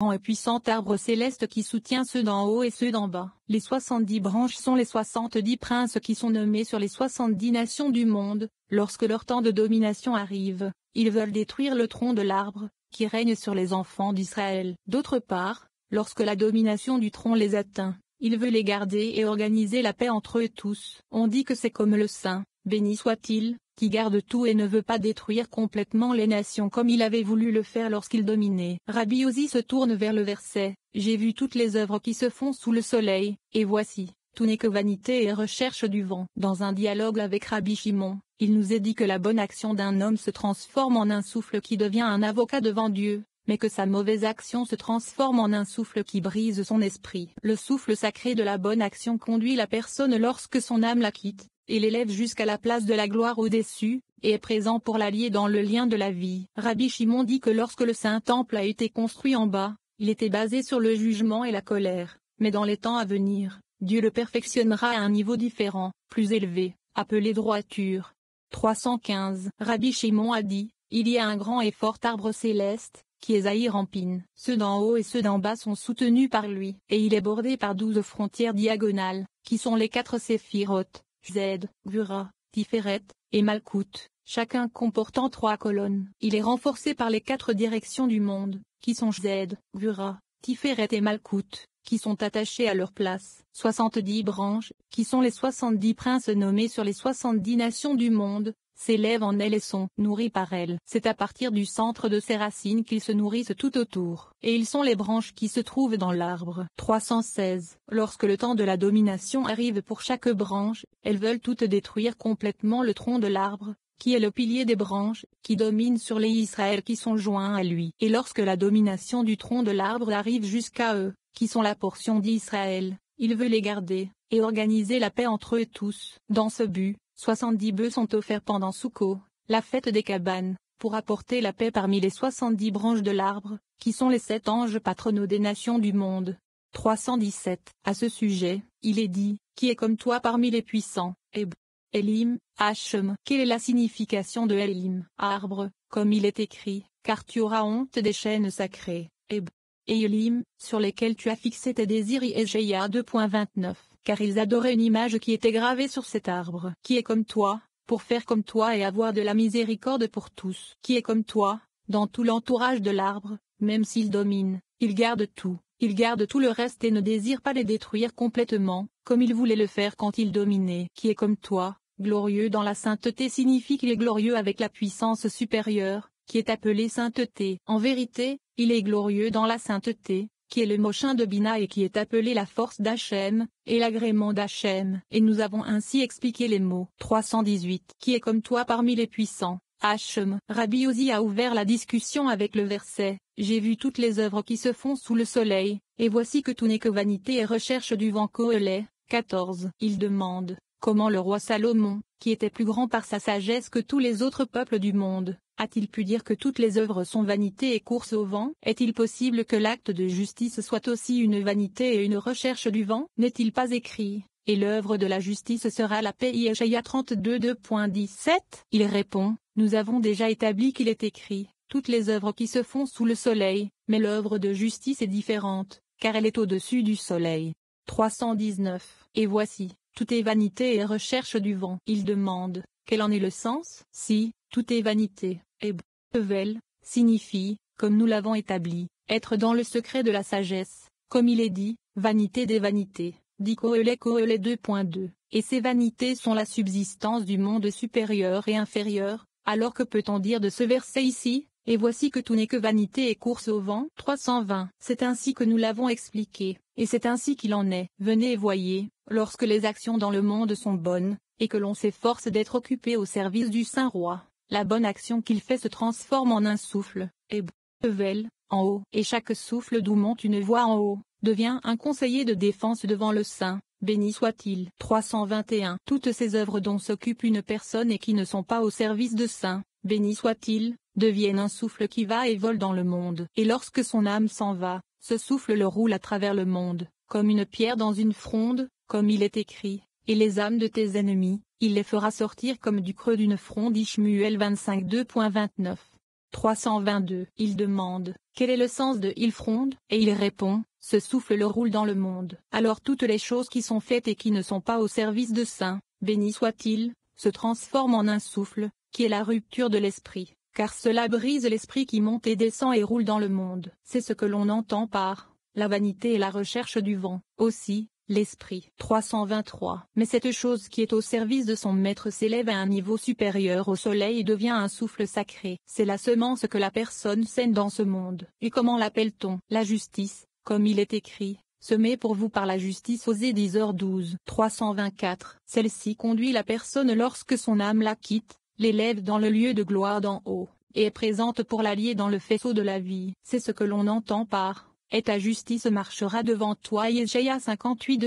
grand et puissant arbre céleste qui soutient ceux d'en haut et ceux d'en bas. Les soixante-dix branches sont les soixante-dix princes qui sont nommés sur les soixante-dix nations du monde, lorsque leur temps de domination arrive, ils veulent détruire le tronc de l'arbre, qui règne sur les enfants d'Israël. D'autre part, lorsque la domination du tronc les atteint, il veut les garder et organiser la paix entre eux tous. On dit que c'est comme le Saint, béni soit-il, qui garde tout et ne veut pas détruire complètement les nations comme il avait voulu le faire lorsqu'il dominait. Rabbi Ozi se tourne vers le verset, J'ai vu toutes les œuvres qui se font sous le soleil, et voici, tout n'est que vanité et recherche du vent. Dans un dialogue avec Rabbi Shimon, il nous est dit que la bonne action d'un homme se transforme en un souffle qui devient un avocat devant Dieu, mais que sa mauvaise action se transforme en un souffle qui brise son esprit. Le souffle sacré de la bonne action conduit la personne lorsque son âme la quitte, et l'élève jusqu'à la place de la gloire au-dessus, et est présent pour l'allier dans le lien de la vie. Rabbi Shimon dit que lorsque le Saint-Temple a été construit en bas, il était basé sur le jugement et la colère, mais dans les temps à venir, Dieu le perfectionnera à un niveau différent, plus élevé, appelé droiture. 315 Rabbi Shimon a dit, il y a un grand et fort arbre céleste, qui est Zahir en pine. Ceux d'en haut et ceux d'en bas sont soutenus par lui, et il est bordé par douze frontières diagonales, qui sont les quatre séphirotes, Z, Gura, Tiferet, et Malkout, chacun comportant trois colonnes. Il est renforcé par les quatre directions du monde, qui sont Z, Gura, Tiferet et Malkout, qui sont attachés à leur place. Soixante-dix branches, qui sont les soixante-dix princes nommés sur les soixante-dix nations du monde, s'élèvent en elles et sont nourris par elles. C'est à partir du centre de ces racines qu'ils se nourrissent tout autour, et ils sont les branches qui se trouvent dans l'arbre. 316. Lorsque le temps de la domination arrive pour chaque branche, elles veulent toutes détruire complètement le tronc de l'arbre, qui est le pilier des branches, qui domine sur les Israël qui sont joints à lui. Et lorsque la domination du tronc de l'arbre arrive jusqu'à eux, qui sont la portion d'Israël, il veut les garder, et organiser la paix entre eux tous. Dans ce but, Soixante-dix bœufs sont offerts pendant Souko, la fête des cabanes, pour apporter la paix parmi les soixante-dix branches de l'arbre, qui sont les sept anges patronaux des nations du monde. 317. À ce sujet, il est dit, qui est comme toi parmi les puissants, Eb. Elim, Hachem. Quelle est la signification de Elim Arbre, comme il est écrit, car tu auras honte des chaînes sacrées, Eb. Et Elim, sur lesquels tu as fixé tes désirs Iegeia 2.29 car ils adoraient une image qui était gravée sur cet arbre, qui est comme toi, pour faire comme toi et avoir de la miséricorde pour tous, qui est comme toi, dans tout l'entourage de l'arbre, même s'il domine, il garde tout, il garde tout le reste et ne désire pas les détruire complètement, comme il voulait le faire quand il dominait, qui est comme toi, glorieux dans la sainteté signifie qu'il est glorieux avec la puissance supérieure, qui est appelée sainteté. En vérité, il est glorieux dans la sainteté, qui est le mochin de Bina et qui est appelé la force d'Hachem, et l'agrément d'Hachem. Et nous avons ainsi expliqué les mots. 318. Qui est comme toi parmi les puissants? Hachem. Rabbi Ozi a ouvert la discussion avec le verset. J'ai vu toutes les œuvres qui se font sous le soleil, et voici que tout n'est que vanité et recherche du vent Kohelet. 14. Il demande. Comment le roi Salomon, qui était plus grand par sa sagesse que tous les autres peuples du monde, a-t-il pu dire que toutes les œuvres sont vanité et course au vent? Est-il possible que l'acte de justice soit aussi une vanité et une recherche du vent? N'est-il pas écrit et l'œuvre de la justice sera la paix Isaiah 32 2.17 Il répond, nous avons déjà établi qu'il est écrit, toutes les œuvres qui se font sous le soleil, mais l'œuvre de justice est différente, car elle est au-dessus du soleil. 319. Et voici, tout est vanité et recherche du vent. Il demande, quel en est le sens? Si, tout est vanité, et Evel, signifie, comme nous l'avons établi, être dans le secret de la sagesse, comme il est dit, vanité des vanités, dit Kohelet Kohelet 2.2, et ces vanités sont la subsistance du monde supérieur et inférieur, alors que peut-on dire de ce verset ici, et voici que tout n'est que vanité et course au vent 320. C'est ainsi que nous l'avons expliqué, et c'est ainsi qu'il en est. Venez et voyez, lorsque les actions dans le monde sont bonnes, et que l'on s'efforce d'être occupé au service du Saint-Roi, la bonne action qu'il fait se transforme en un souffle, et Bevel, en haut, et chaque souffle d'où monte une voix en haut, devient un conseiller de défense devant le Saint, béni soit-il. 321. Toutes ces œuvres dont s'occupe une personne et qui ne sont pas au service de Saint, béni soit-il, deviennent un souffle qui va et vole dans le monde. Et lorsque son âme s'en va, ce souffle le roule à travers le monde, comme une pierre dans une fronde, comme il est écrit, et les âmes de tes ennemis, il les fera sortir comme du creux d'une fronde Ishmuel 25 2.29. 322. Il demande, quel est le sens de il fronde, et il répond, ce souffle le roule dans le monde. Alors toutes les choses qui sont faites et qui ne sont pas au service de saint, béni soit-il, se transforment en un souffle, qui est la rupture de l'esprit, car cela brise l'esprit qui monte et descend et roule dans le monde. C'est ce que l'on entend par la vanité et la recherche du vent. Aussi, L'esprit 323. Mais cette chose qui est au service de son maître s'élève à un niveau supérieur au soleil et devient un souffle sacré. C'est la semence que la personne sème dans ce monde. Et comment l'appelle-t-on? La justice, comme il est écrit. Semé pour vous par la justice osée 10h12. 324. Celle-ci conduit la personne lorsque son âme la quitte, l'élève dans le lieu de gloire d'en haut, et est présente pour l'allier dans le faisceau de la vie. C'est ce que l'on entend par et ta justice marchera devant toi Yeshaya 58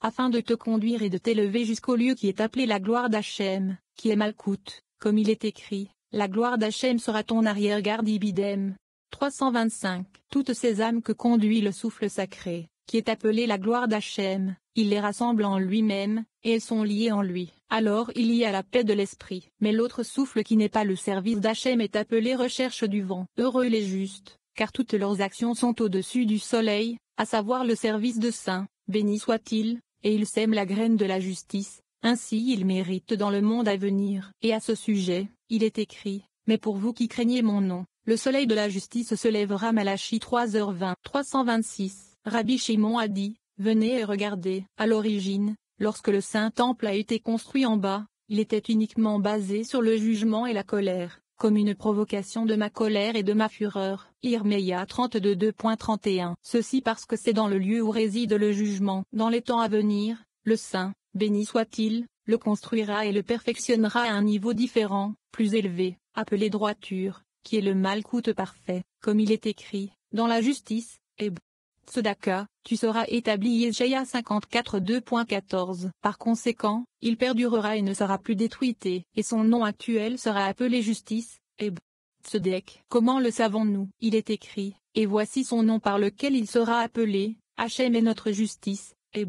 afin de te conduire et de t'élever jusqu'au lieu qui est appelé la gloire d'Hachem, qui est Malkout, comme il est écrit, la gloire d'Hachem sera ton arrière-garde ibidem. 325. Toutes ces âmes que conduit le souffle sacré, qui est appelé la gloire d'Hachem, il les rassemble en lui-même, et elles sont liées en lui. Alors il y a la paix de l'esprit. Mais l'autre souffle qui n'est pas le service d'Hachem est appelé recherche du vent. Heureux les justes, car toutes leurs actions sont au-dessus du soleil, à savoir le service de saint, béni soit-il, et ils sèment la graine de la justice, ainsi ils méritent dans le monde à venir. Et à ce sujet, il est écrit, Mais pour vous qui craignez mon nom, le soleil de la justice se lèvera Malachi 3h20 326. Rabbi Shimon a dit, Venez et regardez. À l'origine, lorsque le Saint Temple a été construit en bas, il était uniquement basé sur le jugement et la colère comme une provocation de ma colère et de ma fureur. Irmeia 32.2.31 Ceci parce que c'est dans le lieu où réside le jugement. Dans les temps à venir, le Saint, béni soit-il, le construira et le perfectionnera à un niveau différent, plus élevé, appelé droiture, qui est le mal coûte parfait, comme il est écrit, dans la justice, Sodaka, tu seras établi Yeshaya 54 2.14. Par conséquent, il perdurera et ne sera plus détruité, et son nom actuel sera appelé justice, et Tzedek. Comment le savons-nous? Il est écrit, et voici son nom par lequel il sera appelé, Hachem est notre justice, et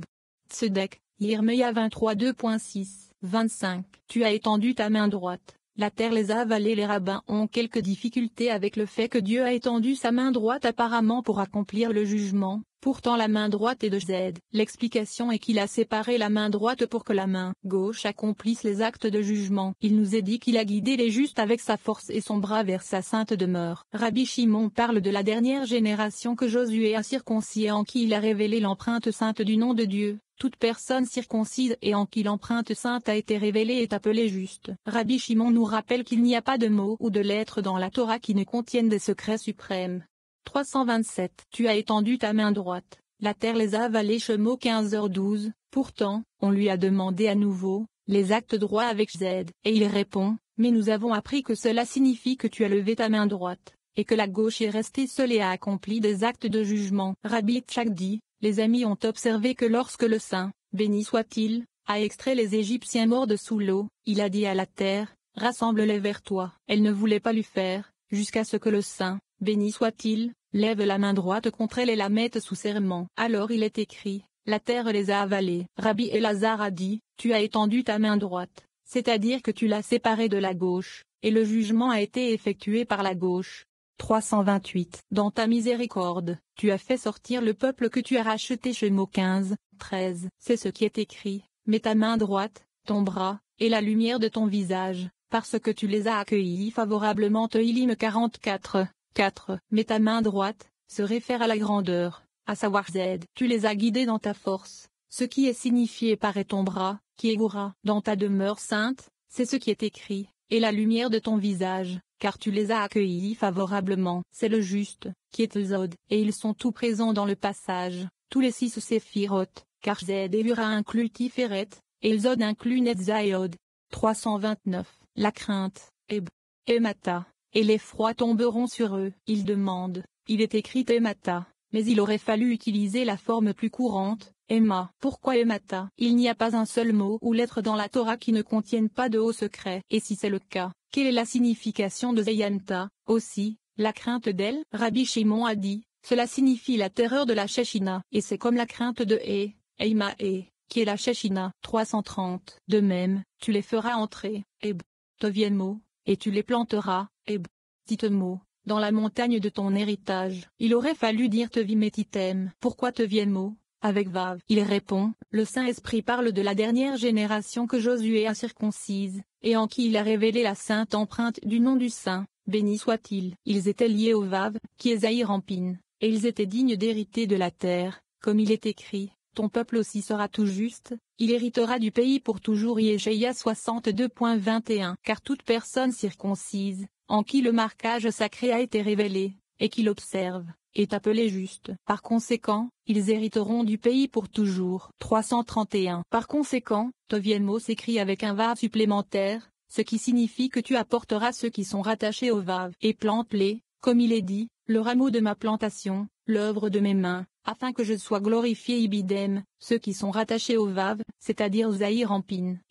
Tzedek, Yirmeya 23 2.6. 25. Tu as étendu ta main droite la terre les a avalés. Les rabbins ont quelques difficultés avec le fait que Dieu a étendu sa main droite apparemment pour accomplir le jugement, pourtant la main droite est de Z. L'explication est qu'il a séparé la main droite pour que la main gauche accomplisse les actes de jugement. Il nous est dit qu'il a guidé les justes avec sa force et son bras vers sa sainte demeure. Rabbi Shimon parle de la dernière génération que Josué a circoncis et en qui il a révélé l'empreinte sainte du nom de Dieu. Toute personne circoncise et en qui l'empreinte sainte a été révélée est appelée juste. Rabbi Shimon nous rappelle qu'il n'y a pas de mots ou de lettres dans la Torah qui ne contiennent des secrets suprêmes. 327. Tu as étendu ta main droite. La terre les a avalés Chemo 15h12. Pourtant, on lui a demandé à nouveau, les actes droits avec Z, et il répond, mais nous avons appris que cela signifie que tu as levé ta main droite, et que la gauche est restée seule et a accompli des actes de jugement. Rabbi Tchak dit, les amis ont observé que lorsque le saint, béni soit-il, a extrait les Égyptiens morts de sous l'eau, il a dit à la terre, rassemble-les vers toi. Elle ne voulait pas lui faire, jusqu'à ce que le saint, béni soit-il, lève la main droite contre elle et la mette sous serment. Alors il est écrit, la terre les a avalés. Rabbi Elazar a dit, tu as étendu ta main droite, c'est-à-dire que tu l'as séparée de la gauche, et le jugement a été effectué par la gauche. 328. Dans ta miséricorde, tu as fait sortir le peuple que tu as racheté chez Mo 15, 13. C'est ce qui est écrit. Mets ta main droite, ton bras, et la lumière de ton visage, parce que tu les as accueillis favorablement. Teilim 44, 4. Mets ta main droite, se réfère à la grandeur, à savoir Z. Tu les as guidés dans ta force. Ce qui est signifié par ton bras, qui est. Dans ta demeure sainte, c'est ce qui est écrit, et la lumière de ton visage, car tu les as accueillis favorablement. C'est le juste, qui est Zod, et ils sont tous présents dans le passage, tous les six séphirotes, car Zed et Ura inclut Tiferet, et Zod inclut Netzayod. 329. La crainte, Eb, Emata, et l'effroi tomberont sur eux. Ils demandent, il est écrit Emata, mais il aurait fallu utiliser la forme plus courante, Emma. Pourquoi Emata? Il n'y a pas un seul mot ou lettre dans la Torah qui ne contienne pas de haut secret. Et si c'est le cas, quelle est la signification de Zeyanta? Aussi, la crainte d'elle Rabbi Shimon a dit, cela signifie la terreur de la Shechina. Et c'est comme la crainte de E, Eima E, qui est la Shechina. 330. De même, tu les feras entrer, Eb, Tovienmo, et tu les planteras, Eb, Titemo, dans la montagne de ton héritage. Il aurait fallu dire te vimetitem. Pourquoi te vienmo avec Vav. Il répond, le Saint-Esprit parle de la dernière génération que Josué a circoncise, et en qui il a révélé la sainte empreinte du nom du Saint, béni soit-il. Ils étaient liés au Vav, qui est Zahir et ils étaient dignes d'hériter de la terre, comme il est écrit, ton peuple aussi sera tout juste, il héritera du pays pour toujours Yéchéia 62.21 Car toute personne circoncise, en qui le marquage sacré a été révélé, et qui l'observe, est appelé juste. Par conséquent, ils hériteront du pays pour toujours. 331 Par conséquent, Tovienmo s'écrit avec un vav supplémentaire, ce qui signifie que tu apporteras ceux qui sont rattachés au vav, et plante-les, comme il est dit, le rameau de ma plantation, l'œuvre de mes mains, afin que je sois glorifié ibidem, ceux qui sont rattachés au Vav, c'est-à-dire Zahir en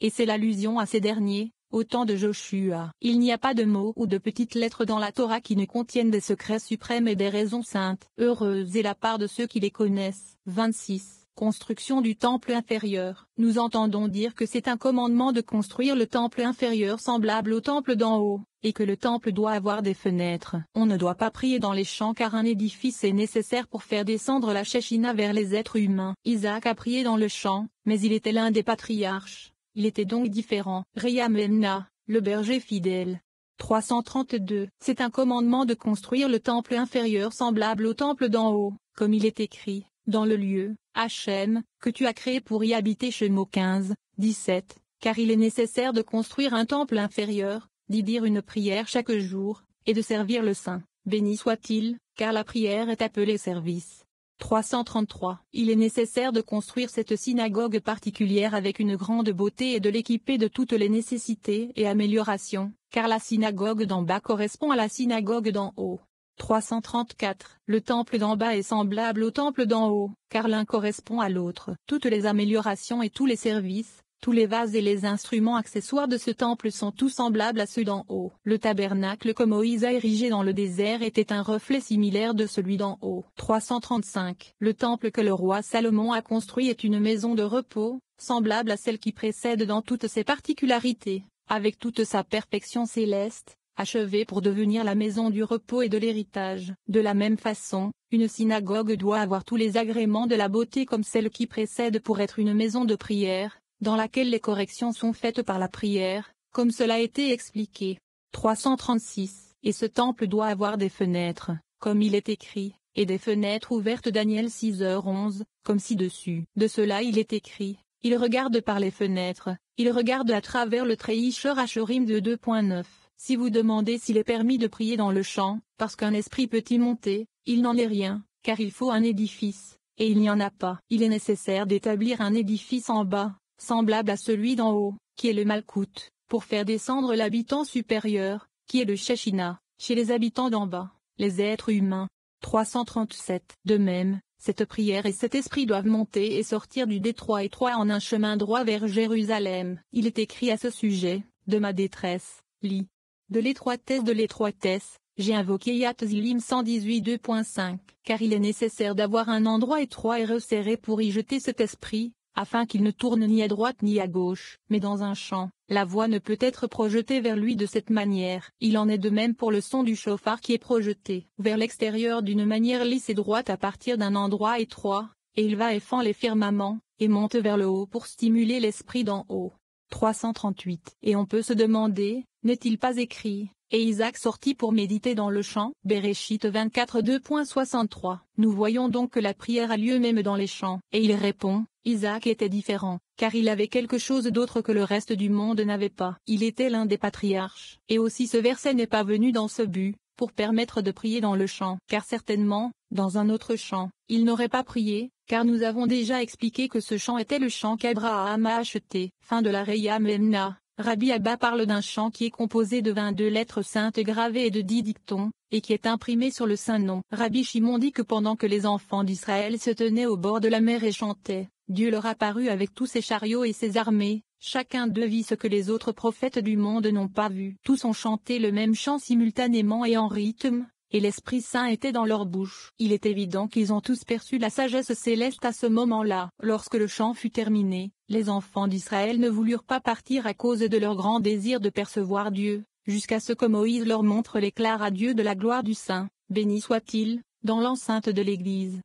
Et c'est l'allusion à ces derniers, au temps de Joshua. Il n'y a pas de mots ou de petites lettres dans la Torah qui ne contiennent des secrets suprêmes et des raisons saintes. Heureuse est la part de ceux qui les connaissent. 26. Construction du temple inférieur. Nous entendons dire que c'est un commandement de construire le temple inférieur semblable au temple d'en haut, et que le temple doit avoir des fenêtres. On ne doit pas prier dans les champs car un édifice est nécessaire pour faire descendre la Shechina vers les êtres humains. Isaac a prié dans le champ, mais il était l'un des patriarches. Il était donc différent. Riyamemna, le berger fidèle. 332. C'est un commandement de construire le temple inférieur semblable au temple d'en haut, comme il est écrit dans le lieu, Hachem, que tu as créé pour y habiter Shemo 15, 17, car il est nécessaire de construire un temple inférieur, d'y dire une prière chaque jour, et de servir le Saint, béni soit-il, car la prière est appelée service. 333. Il est nécessaire de construire cette synagogue particulière avec une grande beauté et de l'équiper de toutes les nécessités et améliorations, car la synagogue d'en bas correspond à la synagogue d'en haut. 334. Le temple d'en bas est semblable au temple d'en haut, car l'un correspond à l'autre. Toutes les améliorations et tous les services, tous les vases et les instruments accessoires de ce temple sont tous semblables à ceux d'en haut. Le tabernacle que Moïse a érigé dans le désert était un reflet similaire de celui d'en haut. 335. Le temple que le roi Salomon a construit est une maison de repos, semblable à celle qui précède dans toutes ses particularités, avec toute sa perfection céleste, achevée pour devenir la maison du repos et de l'héritage. De la même façon, une synagogue doit avoir tous les agréments de la beauté comme celle qui précède pour être une maison de prière, dans laquelle les corrections sont faites par la prière, comme cela a été expliqué. 336. Et ce temple doit avoir des fenêtres, comme il est écrit, et des fenêtres ouvertes Daniel 6h11, comme ci-dessus. De cela il est écrit, il regarde par les fenêtres, il regarde à travers le Treisher Ashurim de 2.9. Si vous demandez s'il est permis de prier dans le champ, parce qu'un esprit peut y monter, il n'en est rien, car il faut un édifice, et il n'y en a pas. Il est nécessaire d'établir un édifice en bas, semblable à celui d'en haut, qui est le Malkout, pour faire descendre l'habitant supérieur, qui est le Shechina, chez les habitants d'en bas, les êtres humains. 337. De même, cette prière et cet esprit doivent monter et sortir du détroit étroit en un chemin droit vers Jérusalem. Il est écrit à ce sujet, de ma détresse, lit, de l'étroitesse de l'étroitesse, j'ai invoqué Yatzilim 118 2.5, car il est nécessaire d'avoir un endroit étroit et resserré pour y jeter cet esprit, afin qu'il ne tourne ni à droite ni à gauche, mais dans un champ. La voix ne peut être projetée vers lui de cette manière. Il en est de même pour le son du chauffard qui est projeté vers l'extérieur d'une manière lisse et droite à partir d'un endroit étroit, et il va et fend les firmaments, et monte vers le haut pour stimuler l'esprit d'en haut. 338. Et on peut se demander, n'est-il pas écrit, et Isaac sortit pour méditer dans le champ, Bereshit 24 2.63. Nous voyons donc que la prière a lieu même dans les champs, et il répond, Isaac était différent, car il avait quelque chose d'autre que le reste du monde n'avait pas. Il était l'un des patriarches. Et aussi ce verset n'est pas venu dans ce but, pour permettre de prier dans le champ, car certainement, dans un autre champ, il n'aurait pas prié, car nous avons déjà expliqué que ce champ était le champ qu'Abraham a acheté. Fin de la Reya Memna. Rabbi Abba parle d'un chant qui est composé de 22 lettres saintes gravées et de 10 dictons, et qui est imprimé sur le saint nom. Rabbi Shimon dit que pendant que les enfants d'Israël se tenaient au bord de la mer et chantaient, Dieu leur apparut avec tous ses chariots et ses armées, chacun d'eux vit ce que les autres prophètes du monde n'ont pas vu. Tous ont chanté le même chant simultanément et en rythme, et l'Esprit Saint était dans leur bouche. Il est évident qu'ils ont tous perçu la sagesse céleste à ce moment-là. Lorsque le chant fut terminé, les enfants d'Israël ne voulurent pas partir à cause de leur grand désir de percevoir Dieu, jusqu'à ce que Moïse leur montre l'éclat radieux de la gloire du Saint, béni soit-il, dans l'enceinte de l'Église.